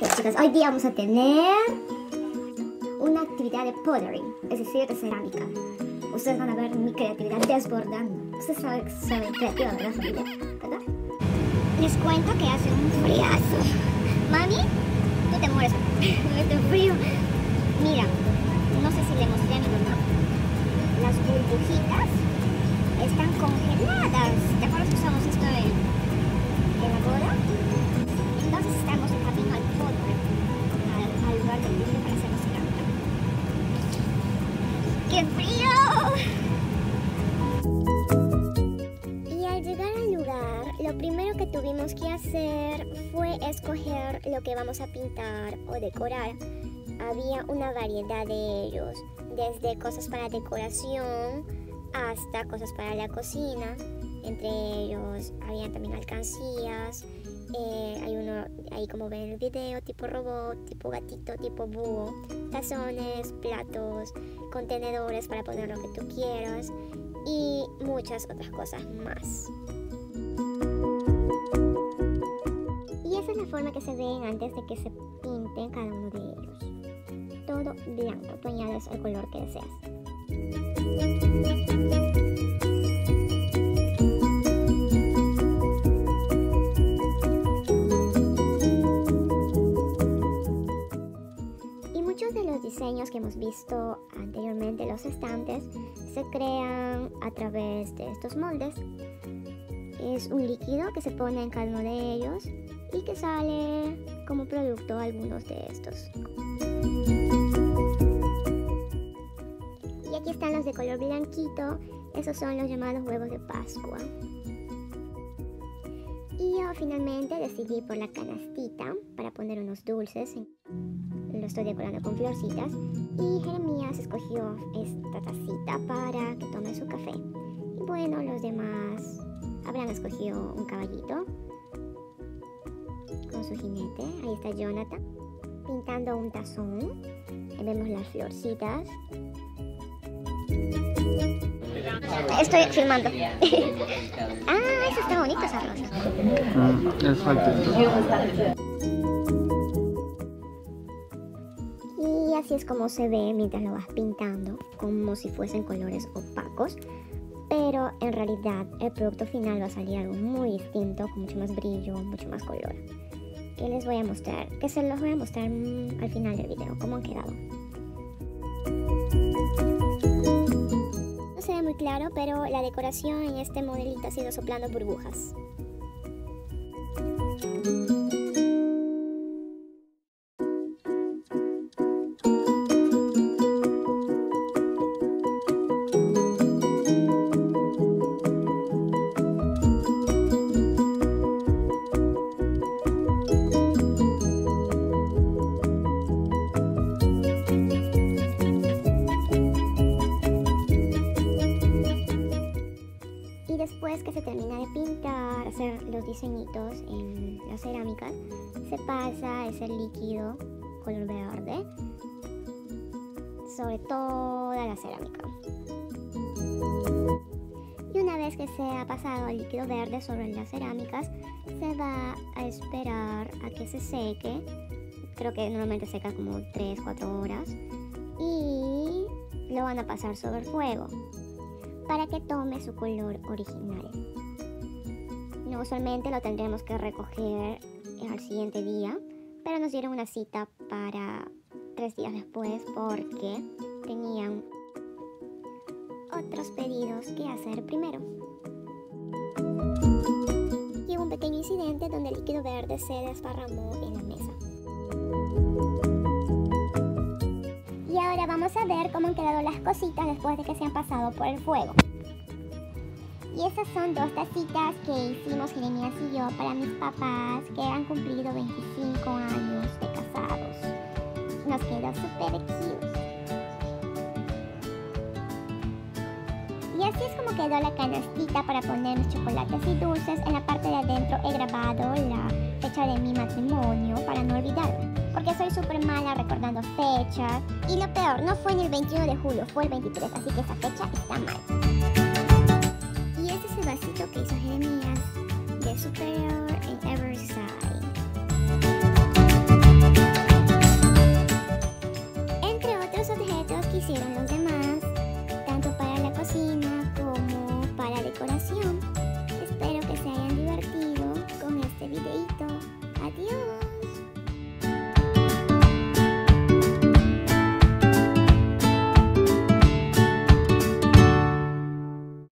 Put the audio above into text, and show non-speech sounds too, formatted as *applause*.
Hoy día vamos a tener una actividad de pottery, es decir, de cerámica. Ustedes van a ver mi creatividad desbordando. Ustedes saben, saben creativa, ¿verdad familia? ¿Verdad? Les cuento que hace un friazo. Mami, tú te mueres con *laughs* este frío. Mira, no sé si le mostré a mi mamá. Las burbujitas están congeladas. ¿Te acuerdas que usamos esto en, en la boda? Lugar, lo primero que tuvimos que hacer fue escoger lo que vamos a pintar o decorar. Había una variedad de ellos, desde cosas para decoración hasta cosas para la cocina. Entre ellos había también alcancías. eh, hay uno ahí como ven en el video, tipo robot, tipo gatito, tipo búho, tazones, platos, contenedores para poner lo que tú quieras y muchas otras cosas más. Forma que se ven antes de que se pinten cada uno de ellos. Todo blanco, tú añades el color que deseas. Y muchos de los diseños que hemos visto anteriormente, los estantes, se crean a través de estos moldes. Es un líquido que se pone en cada uno de ellos y que sale como producto algunos de estos. Y aquí están los de color blanquito, esos son los llamados huevos de Pascua. Y yo finalmente decidí por la canastita para poner unos dulces. Lo estoy decorando con florcitas. Y Jeremías escogió esta tacita para que tome su café. Y bueno, los demás habrán escogido un caballito con su jinete. Ahí está Jonathan pintando un tazón. Ahí vemos las florcitas. Estoy filmando. *laughs* ah, eso está bonito esa rosa. Mm. Y así es como se ve mientras lo vas pintando, como si fuesen colores opacos. Pero en realidad el producto final va a salir algo muy distinto, con mucho más brillo, mucho más color. Que les voy a mostrar, que se los voy a mostrar mm, al final del video, cómo han quedado. No se ve muy claro, pero la decoración en este modelito ha sido soplando burbujas. Después que se termina de pintar, hacer los diseñitos en las cerámicas, se pasa ese líquido color verde sobre toda la cerámica. Y una vez que se ha pasado el líquido verde sobre las cerámicas, se va a esperar a que se seque. Creo que normalmente seca como 3-4 horas. Y lo van a pasar sobre el fuego para que tome su color original. No usualmente lo tendremos que recoger al siguiente día, pero nos dieron una cita para tres días después porque tenían otros pedidos que hacer primero. Y hubo un pequeño incidente donde el líquido verde se desparramó en la mesa. Ver cómo han quedado las cositas después de que se han pasado por el fuego. Y esas son dos tacitas que hicimos Jeremías y yo para mis papás que han cumplido 25 años de casados. Nos quedó súper cute. Y así es como quedó la canastita para poner mis chocolates y dulces. En la parte de adentro he grabado la fecha de mi matrimonio para no olvidarme porque soy súper mala recordando fechas. Y lo peor, no fue en el 21 de julio, fue el 23, así que esa fecha está mal. Y este es el vasito que hizo Jeremías de Superior en Everside. Entre otros objetos que hicieron los demás, tanto para la cocina como para decoración. Espero que se hayan divertido con este videito. Adiós.